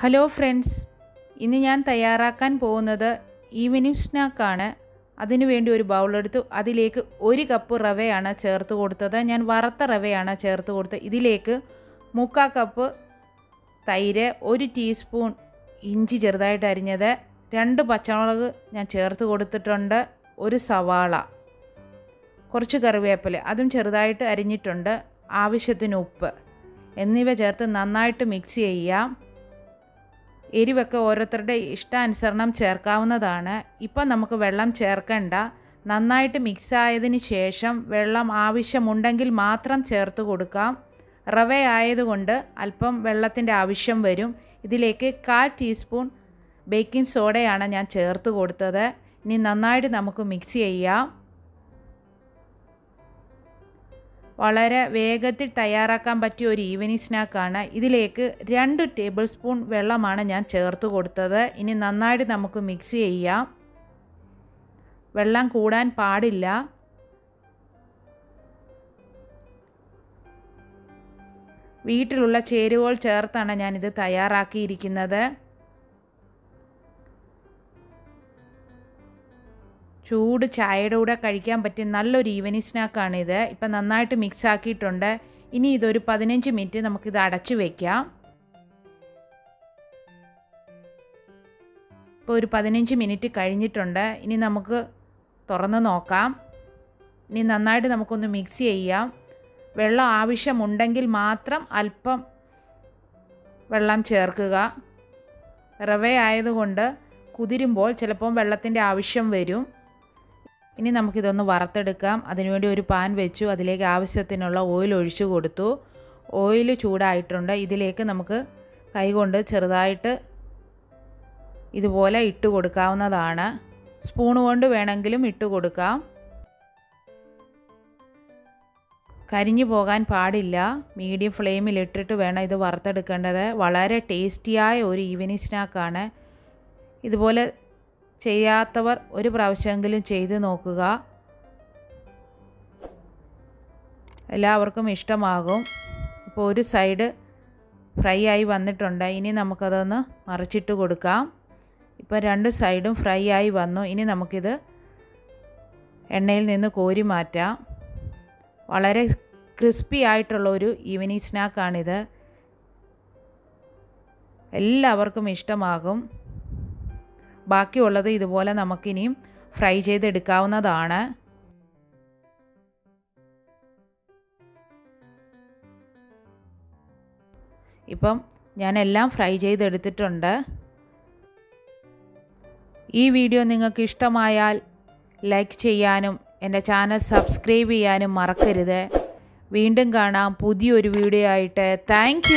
Hello friends ഇന്ന് ഞാൻ തയ്യാറാക്കാൻ പോകുന്നത് ഈവനിങ് സ്നാക്കാണ്. അതിനുവേണ്ടി ഒരു ബൗളെടുത്തു അതിലേക്ക് ഒരു കപ്പ് റവയാണ് ചേർത്ത് കൊടുത്തത്. ഞാൻ വറുത്ത റവയാണ് ചേർത്ത് കൊടുത്തത്. ഇതിലേക്ക് മുക്കാ കപ്പ് തൈര് ഒരു ടീസ്പൂൺ ഇഞ്ചി ചെറുതായിട്ട് അരിഞ്ഞത് രണ്ട് പച്ചമുളക് ഞാൻ ചേർത്ത് കൊടുത്തിട്ടുണ്ട് ഒരു സവാള കുറച്ച് കറിവേപ്പില അതും ചെറുതായിട്ട് അരിഞ്ഞിട്ടുണ്ട് ആവശ്യത്തിന് ഉപ്പ് എന്നിവ ചേർത്ത് നന്നായിട്ട് മിക്സ് ചെയ്യാം. എരിവൊക്കെ ഓരോരുത്തരുടെ ഇഷ്ടാനുസരണം ചേർക്കാവുന്നതാണ്. ഇപ്പം നമുക്ക് വെള്ളം ചേർക്കണ്ട. നന്നായിട്ട് മിക്സ് ആയതിന് ശേഷം വെള്ളം ആവശ്യമുണ്ടെങ്കിൽ മാത്രം ചേർത്ത് കൊടുക്കാം. റവ ആയതുകൊണ്ട് അല്പം വെള്ളത്തിന്റെ ആവശ്യം വരും. ഇതിലേക്ക് കാൽ ടീസ്പൂൺ ബേക്കിംഗ് സോഡയാണ് ഞാൻ ചേർത്ത് കൊടുത്തത്. ഇനി നന്നായിട്ട് നമുക്ക് മിക്സ് ചെയ്യാം. വളരെ വേഗത്തിൽ തയ്യാറാക്കാൻ പറ്റിയ ഒരു ഈവനിങ് സ്നാക്കാണ്. ഇതിലേക്ക് രണ്ട് ടേബിൾ സ്പൂൺ വെള്ളമാണ് ഞാൻ ചേർത്ത് കൊടുത്തത്. ഇനി നന്നായിട്ട് നമുക്ക് മിക്സ് ചെയ്യാം. വെള്ളം കൂടാൻ പാടില്ല. വീട്ടിലുള്ള ചേരുവകൾ ചേർത്താണ് ഞാനിത് തയ്യാറാക്കിയിരിക്കുന്നത്. ചൂട് ചായയുടെ കൂടെ കഴിക്കാൻ പറ്റിയ നല്ലൊരു ഈവനിങ് സ്നാക്കാണിത്. ഇപ്പം നന്നായിട്ട് മിക്സ് ആക്കിയിട്ടുണ്ട്. ഇനി ഇതൊരു പതിനഞ്ച് മിനിറ്റ് നമുക്കിത് അടച്ചു വയ്ക്കാം ഇപ്പോൾ ഒരു പതിനഞ്ച് മിനിറ്റ് കഴിഞ്ഞിട്ടുണ്ട്. ഇനി നമുക്ക് തുറന്ന് നോക്കാം. ഇനി നന്നായിട്ട് നമുക്കൊന്ന് മിക്സ് ചെയ്യാം. വെള്ളം ആവശ്യമുണ്ടെങ്കിൽ മാത്രം അല്പം വെള്ളം ചേർക്കുക. റവ ആയതുകൊണ്ട് കുതിരുമ്പോൾ ചിലപ്പം വെള്ളത്തിന്റെ ആവശ്യം വരും. ഇനി നമുക്കിതൊന്ന് വറുത്തെടുക്കാം. അതിനുവേണ്ടി ഒരു പാൻ വെച്ചു. അതിലേക്ക് ആവശ്യത്തിനുള്ള ഓയിൽ ഒഴിച്ചു കൊടുത്തു. ഓയിൽ ചൂടായിട്ടുണ്ട്. ഇതിലേക്ക് നമുക്ക് കൈകൊണ്ട് ചെറുതായിട്ട് ഇതുപോലെ ഇട്ട് കൊടുക്കാവുന്നതാണ്. സ്പൂൺ കൊണ്ട് വേണമെങ്കിലും ഇട്ട് കൊടുക്കാം. കരിഞ്ഞു പോകാൻ പാടില്ല. മീഡിയം ഫ്ലെയിമിൽ ഇട്ടിട്ട് വേണം ഇത് വറുത്തെടുക്കേണ്ടത്. വളരെ ടേസ്റ്റിയായ ഒരു ഈവനിങ് സ്നാക്കാണ്. ഇതുപോലെ ചെയ്യാത്തവർ ഒരു പ്രാവശ്യമെങ്കിലും ചെയ്ത് നോക്കുക. എല്ലാവർക്കും ഇഷ്ടമാകും. ഇപ്പോൾ ഒരു സൈഡ് ഫ്രൈ ആയി വന്നിട്ടുണ്ട്. ഇനി നമുക്കതൊന്ന് മറിച്ചിട്ട് കൊടുക്കാം. ഇപ്പോൾ രണ്ട് സൈഡും ഫ്രൈ ആയി വന്നു. ഇനി നമുക്കിത് എണ്ണയിൽ നിന്ന് കോരി മാറ്റാം. വളരെ ക്രിസ്പി ആയിട്ടുള്ള ഒരു ഈവനിങ് സ്നാക്കാണിത്. എല്ലാവർക്കും ഇഷ്ടമാകും. ബാക്കിയുള്ളത് ഇതുപോലെ നമുക്കിനിയും ഫ്രൈ ചെയ്തെടുക്കാവുന്നതാണ്. ഇപ്പം ഞാൻ എല്ലാം ഫ്രൈ ചെയ്തെടുത്തിട്ടുണ്ട്. ഈ വീഡിയോ നിങ്ങൾക്ക് ഇഷ്ടമായാൽ ലൈക്ക് ചെയ്യാനും എന്റെ ചാനൽ സബ്സ്ക്രൈബ് ചെയ്യാനും മറക്കരുത്. വീണ്ടും കാണാം പുതിയൊരു വീഡിയോ ആയിട്ട്. താങ്ക്